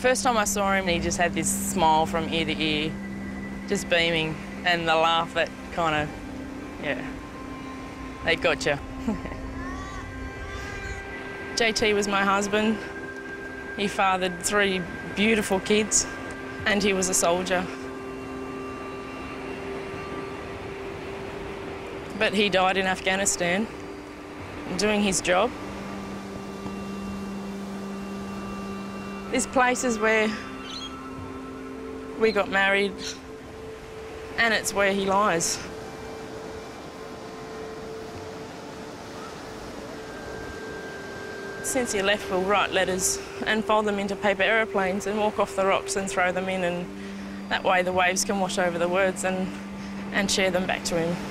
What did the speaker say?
First time I saw him, he just had this smile from ear to ear, just beaming, and the laugh that kind of, yeah, they got you. JT was my husband. He fathered three beautiful kids, and he was a soldier. But he died in Afghanistan doing his job. This place is where we got married, and it's where he lies. Since he left, we'll write letters and fold them into paper aeroplanes and walk off the rocks and throw them in, and that way the waves can wash over the words and, and share them back to him.